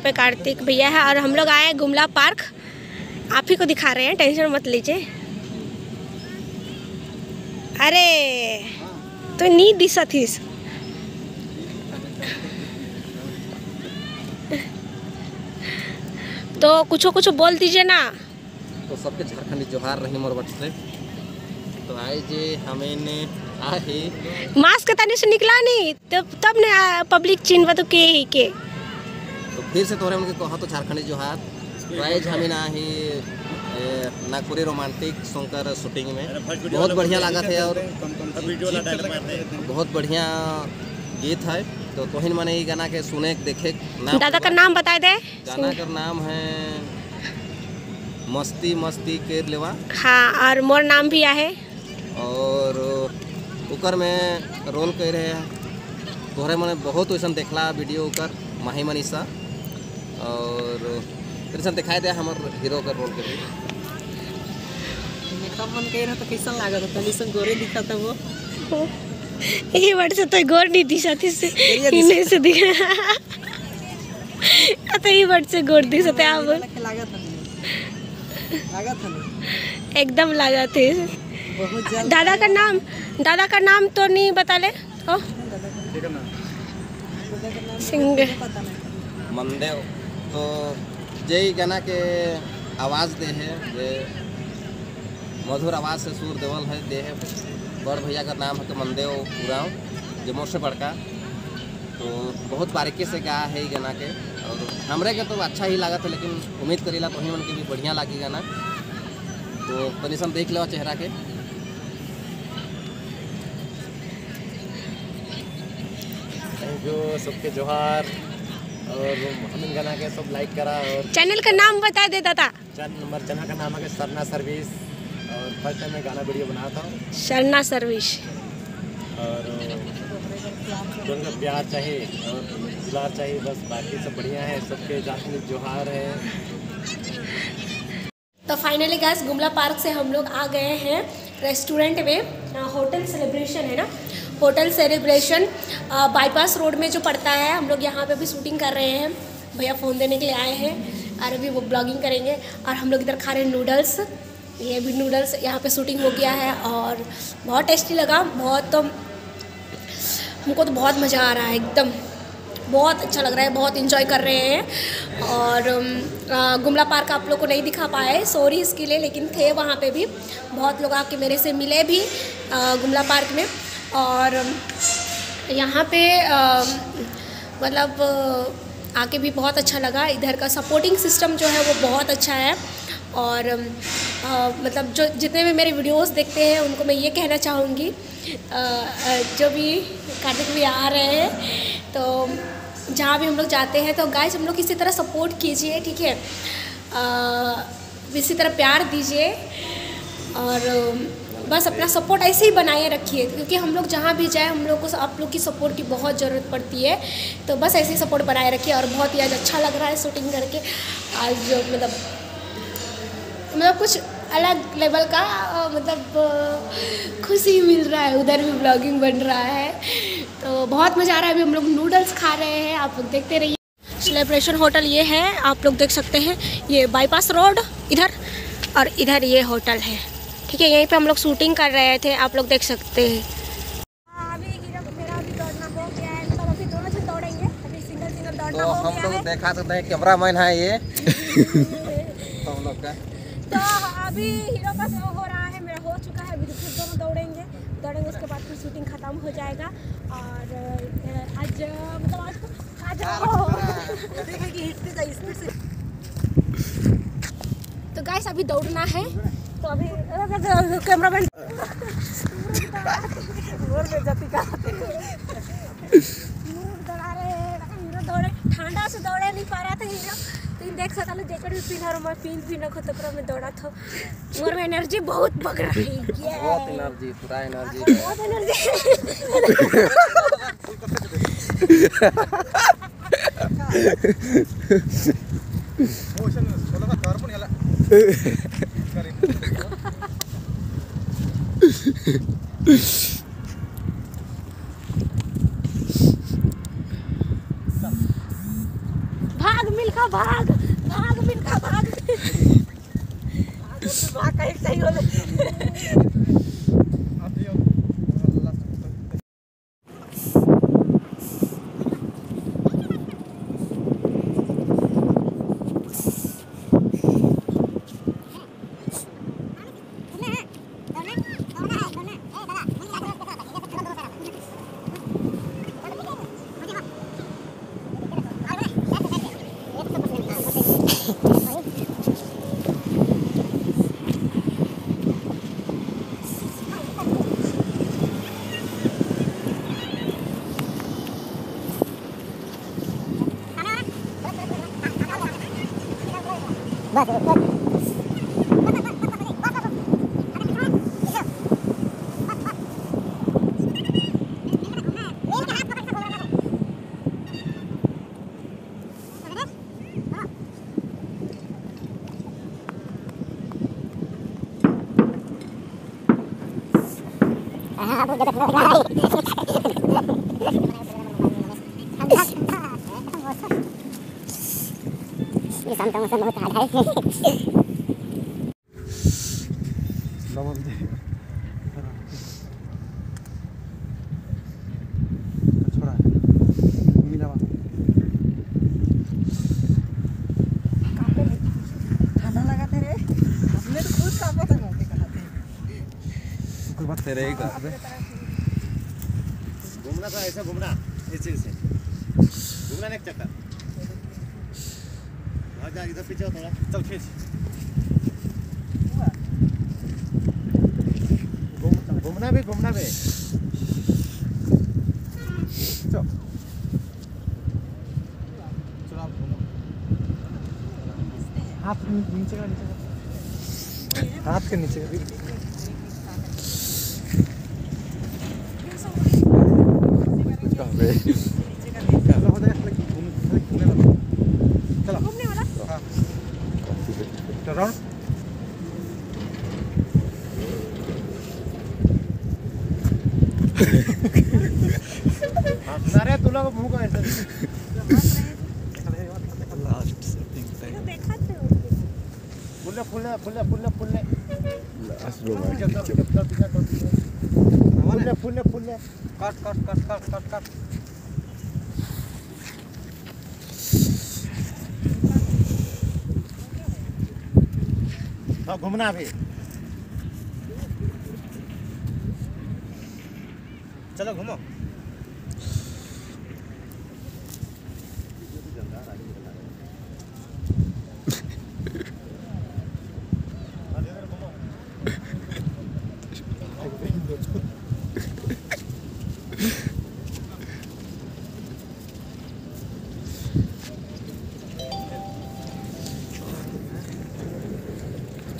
यहाँ पे कार्तिक भैया है और हम लोग आए हैं गुमला पार्क। आप ही को दिखा रहे हैं टेंशन मत लीजिए। अरे तो नी दिशा थी तो कुछ कुछ बोल दीजिए ना। तो सबके झारखंडी जोहार रही मोर बट से तो आए जे हमें ने आहे मास्क तनी से निकला नहीं तब तब ने पब्लिक चिन्ह तो के ही के। फिर से तोरे उनके कहा तो झारखंडी जोहार आए हमें ना ही नागपुरी रोमांटिक सॉन्ग कर शूटिंग में। बहुत बढ़िया लगा थे और बहुत बढ़िया गीत है। तो तोहिन मैंने ये गाना के सुने देखे नाम दादा का नाम बता दे। गाना का नाम है मस्ती मस्ती के लेवा। हाँ और मोर नाम भी आहे। और ओकर में रोल कर रहे हैं। तोहरे मैंने बहुत वैसा देखला वीडियो उकर माही मनीषा। और वैसा दिखाई दे हमार हीरो का रोल कर मेकअप मन कह रहा तो कैसा लागत होता? निसन गोरे दिखा था वो यही वर्ड से तो गोर नहीं दिशा थी से इन्हें से दिखा तो ये वर्ड से गोर दिशा थे आप लागत था लागत था एकदम लगा थे बहुत दादा का नाम दादा का नाम तो नहीं बता ले तो सिंगर मंदेव। तो जय गाना के आवाज़ दे है जे मधुर आवाज़ से सुर देवल है, दे है। बड़ भैया का नाम है तो मंदेव उराव जो मोर से बड़का तो बहुत बारीकी से गा है ये गाना के। और हमरे के तो अच्छा ही लगा था लेकिन उम्मीद करीला तो मन के भी बढ़िया लगी गाना। तो तनिसन देख लो चेहरा के। थैंक यू, सबके जोहार। और हम गाना के सब लाइक करा और चैनल का नाम बता दे दादा। नंबर चैनल का नाम है सरना सर्विस और फ़र्स्ट टाइम मैं गाना वीडियो बनाया था। शर्ना सर्विस और जो उनका प्यार चाहिए और दुलार चाहिए बस बाकी सब बढ़िया है। सबके झारखंड जोहार है। तो फाइनली गैस गुमला पार्क से हम लोग आ गए हैं। रेस्टोरेंट में होटल सेलिब्रेशन है ना? होटल सेलिब्रेशन बाईपास रोड में जो पड़ता है, हम लोग यहाँ पे भी शूटिंग कर रहे हैं। भैया फ़ोन देने के लिए आए हैं और अभी वो ब्लॉगिंग करेंगे और हम लोग इधर खा रहे हैं नूडल्स ये भी नूडल्स यहाँ पे शूटिंग हो गया है और बहुत टेस्टी लगा। बहुत तो हमको तो बहुत मज़ा आ रहा है एकदम। बहुत अच्छा लग रहा है, बहुत इन्जॉय कर रहे हैं। और गुमला पार्क आप लोग को नहीं दिखा पाए सॉरी इसके लिए, लेकिन थे वहाँ पे भी। बहुत लोग आके मेरे से मिले भी गुमला पार्क में। और यहाँ पे मतलब आके भी बहुत अच्छा लगा। इधर का सपोर्टिंग सिस्टम जो है वो बहुत अच्छा है। और आ, मतलब जो जितने भी मेरे वीडियोस देखते हैं उनको मैं ये कहना चाहूँगी जो भी कार्तिक भी आ रहे हैं तो जहाँ भी हम लोग जाते हैं तो गाइस हम लोग इसी तरह सपोर्ट कीजिए ठीक है? इसी तरह प्यार दीजिए। और बस अपना सपोर्ट ऐसे ही बनाए रखिए, क्योंकि हम लोग जहाँ भी जाए, हम लोग को आप लोग की सपोर्ट की बहुत ज़रूरत पड़ती है। तो बस ऐसे ही सपोर्ट बनाए रखिए, और बहुत ही आज अच्छा लग रहा है शूटिंग करके। आज मतलब मतलब कुछ अलग लेवल का मतलब खुशी मिल रहा है। उधर भी ब्लॉगिंग बन रहा है। तो बहुत मज़ा आ रहा है। अभी हम लोग नूडल्स खा रहे हैं। आप लोग देखते रहिए। सेलिब्रेशन होटल ये है। आप लोग देख सकते हैं। ये बाईपास रोड इधर, और इधर ये होटल है। ठीक है यहीं पे हम लोग शूटिंग कर रहे थे आप लोग देख सकते हैं। अभी हीरो मेरा अभी दौड़ना हो गया अभी दोनों जन दौड़ेंगे। अभी सिंगल सिंगल दौड़ना तो हम लोग देखा सकते हैं कैमरा मैन है ये। हम लोग का। तो अभी हीरो का शो हो रहा है मेरा हो चुका है अभी फिर दोनों दौड़ेंगे। दौड़ेंगे उसके बाद फिर शूटिंग खत्म हो जाएगा। और आज मतलब आज आज देखेगी हिट से स्पीड से तो गाइस अभी दौड़ना है। तो अभी कैमरा मैन और ठंडा से दौड़े नहीं पा रहा था हीरो। तो देख सकता जैकेट भी पहना और मैं पिन भी न तो पूरा में दौड़ा था। मोर में एनर्जी बहुत बग रही है। बहुत एनर्जी पूरा एनर्जी। बहुत एनर्जी। भाग भाग मिल्खा भाग भाग मिल्खा भाग। भाग का एक सही हो ठंडा तो मौके कहा थे कोई बात तेरे ही कर घूमना था ऐसा, घूमना। इस से घूमना एक चक्कर। जा इधर पीछे थोड़ा चल खींच घूमना भी घूमना भी हाथ नीचे का नीचे का हाथ के नीचे का चलो हो जाएगा खाली घूम- खाली घूमने वाला चलो घूमने वाला हाँ चलो राउंड हाँ अरे तू लोग मुँह को ऐसे लास्ट सेटिंग देखा थे फुल्ले फुल्ले फुल्ले फुल्ले फुल्ले लास्ट पीछे कर, पीछे कर, पीछे कर, पीछे। कर। फुल्ले फुल्ले फुल्ले cut cut cut cut cut cut. हाँ घूमना भी। चलो घूमो।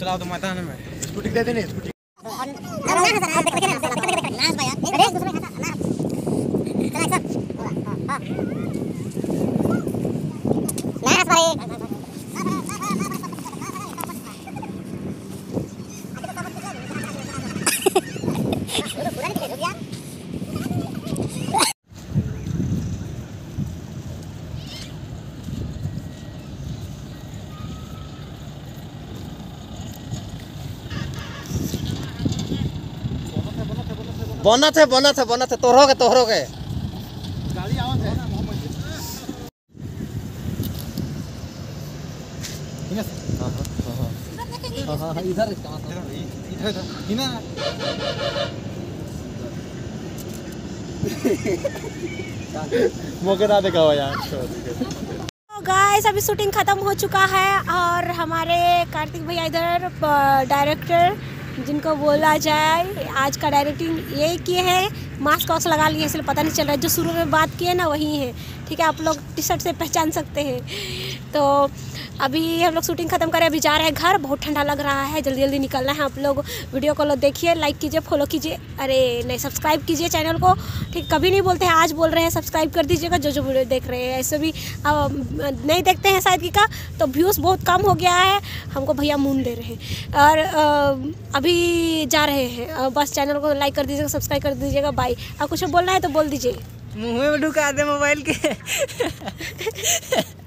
चलाओ तो मैदान में। स्कूटी दे देने स्कूटी। बनत है बनत है बनत है। तोहरो के तोहरो के। गाड़ी आवत है हाँ हाँ हाँ। इधर मतलब। इधर इधर ही ना मौके ना देखा हुआ यार। तो गाइस अभी शूटिंग खत्म हो चुका है और हमारे कार्तिक भैया इधर डायरेक्टर जिनको बोला जाए, आज का डायरेक्टिंग ये किए हैं मास्क वास्क लगा लिए इसलिए पता नहीं चल रहा है। जो शुरू में बात किए ना, वही है। ठीक है, आप लोग टी शर्ट से पहचान सकते हैं। तो अभी हम लोग शूटिंग खत्म करें अभी जा रहे हैं घर। बहुत ठंडा लग रहा है जल्दी जल्दी निकलना है आप लोग। वीडियो को लोग देखिए लाइक कीजिए फॉलो कीजिए। अरे नहीं सब्सक्राइब कीजिए चैनल को। ठीक कभी नहीं बोलते हैं आज बोल रहे हैं सब्सक्राइब कर दीजिएगा। जो जो वीडियो देख रहे हैं ऐसे भी अब नहीं देखते हैं शायद की का तो व्यूज़ बहुत कम हो गया है। हमको भैया मून दे रहे हैं। और अभी जा रहे हैं। बस चैनल को लाइक कर दीजिएगा सब्सक्राइब कर दीजिएगा बाय अब कुछ बोलना है तो बोल दीजिए। मुँह में ढुका दे मोबाइल के।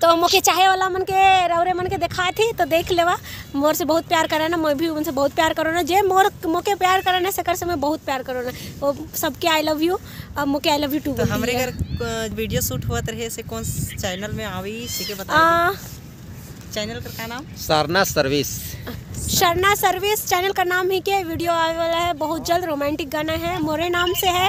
तो मोके चाहे वाला मन के रौरे मन के दिखाए थी तो देख लेवा। मोर से बहुत प्यार करे ना मैं भी उनसे बहुत प्यार करो ना। जे मोर मोके प्यार करे ना सकर से मैं बहुत प्यार करो ना। वो सबके आई लव यू अब मोके आई लव यू टू तो हमरे घर वीडियो शूट हुआ रहे से कौन चैनल में आवी के बता चैनल का नाम? Sarna service. Sarna service channel का नाम ही के वीडियो आने वाला है। बहुत जल्द रोमांटिक गाना है। मोरे नाम से है।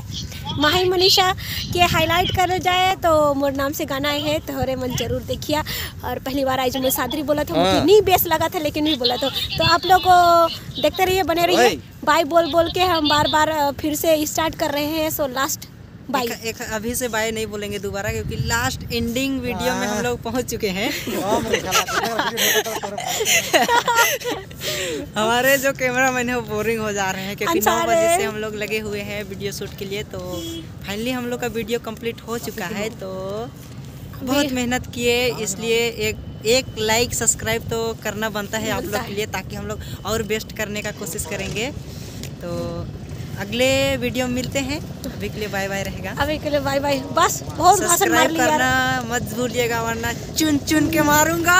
माही मनीषा के हाईलाइट कर जाए तो मोर नाम से गाना है तो हरे मन ज़रूर देखिया। और पहली बार आज मैं सादरी बोला था मुझे हाँ। नहीं बेस लगा था लेकिन नहीं बोला था तो आप लोग को देखते रहिए बने रहिए। बाई बाय बोल बोल के हम बार बार फिर से स्टार्ट कर रहे हैं सो लास्ट बाय। एक, एक अभी से बाय नहीं बोलेंगे दोबारा क्योंकि लास्ट एंडिंग वीडियो में हम लोग पहुँच चुके हैं। हमारे जो कैमरा मैन है वो बोरिंग हो जा रहे हैं क्योंकि नौ बजे से हम लोग लगे हुए हैं वीडियो शूट के लिए तो फाइनली हम लोग का वीडियो कंप्लीट हो चुका है तो बहुत मेहनत किए इसलिए एक एक लाइक सब्सक्राइब तो करना बनता है आप लोग के लिए ताकि हम लोग और बेस्ट करने का कोशिश करेंगे। तो अगले वीडियो में मिलते हैं। अभी के लिए बाय बाय रहेगा। अभी के लिए बाय बाय बस बहुत भाषण मार सब्सक्राइब लिया करना मत भूलिएगा वरना चुन चुन के मारूँगा।